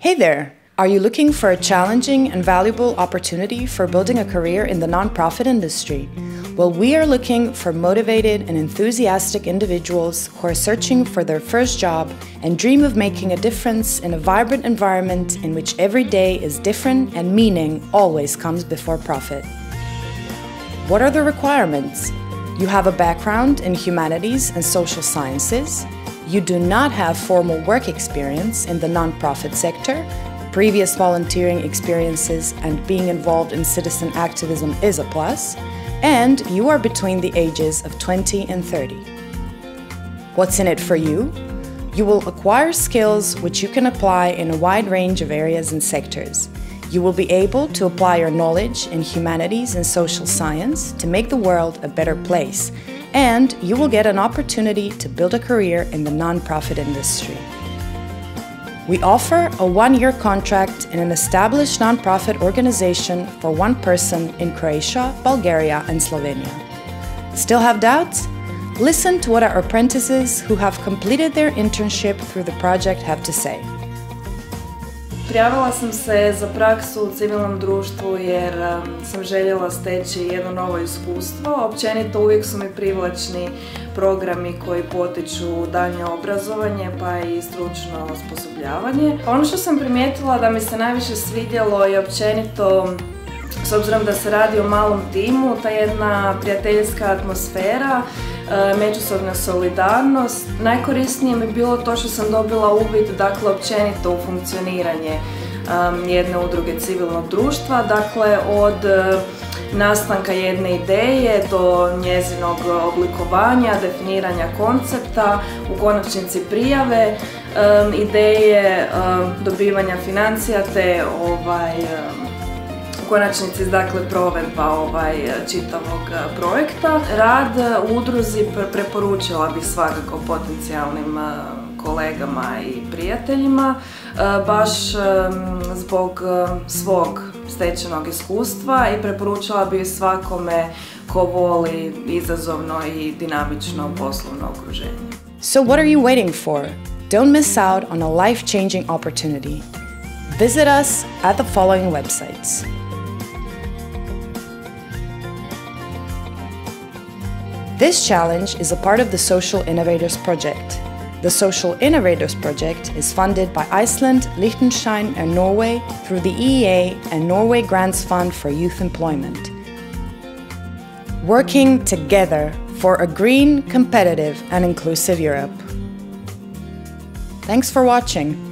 Hey there! Are you looking for a challenging and valuable opportunity for building a career in the nonprofit industry? Well, we are looking for motivated and enthusiastic individuals who are searching for their first job and dream of making a difference in a vibrant environment in which every day is different and meaning always comes before profit. What are the requirements? You have a background in humanities and social sciences. You do not have formal work experience in the nonprofit sector. Previous volunteering experiences and being involved in citizen activism is a. And you are between the ages of 20 and 30. What's in it for you? You will acquire skills which you can apply in a wide range of areas and sectors. You will be able to apply your knowledge in humanities and social science to make the world a better place, and you will get an opportunity to build a career in the nonprofit industry. We offer a one year contract in an established nonprofit organization for one person in Croatia, Bulgaria, and Slovenia. Still have doubts? Listen to what our apprentices who have completed their internship through the project have to say. Prijavila sam se za praksu u civilnom društvu jer um, sam željela steći jedno novo iskustvo. Općenito uvijek su mi privlačni programi koji potiču daljnje obrazovanje pa i stručno osposobljavanje. Ono što sam primijetila da mi se najviše svidjelo je općenito s obzirom da se radi o malom timu, ta jedna prijateljska atmosfera, e, međusobna solidarnost. Najkorisnije mi je bilo to što sam dobila uvid, dakle, općenito u funkcioniranje jedne udruge civilnog društva, dakle, od e, nastanka jedne ideje do njezinog oblikovanja, definiranja koncepta, u konačnici prijave, ideje dobivanja financija te ovaj, konačnici dakle provedba ovaj, čitavog e, projekta. Rad u udruzi preporučila bih svakako potencijalnim e, kolegama i prijateljima, e, baš zbog svog stečenog iskustva i preporučila bih svakome ko voli izazovno i dinamično poslovno okruženje. So what are you waiting for? Don't miss out on a life-changing opportunity. Visit us at the following websites. This challenge is a part of the Social Innovators Project. The Social Innovators Project is funded by Iceland, Liechtenstein, and Norway through the EEA and Norway Grants Fund for Youth Employment. Working together for a green, competitive, and inclusive Europe. Thanks for watching.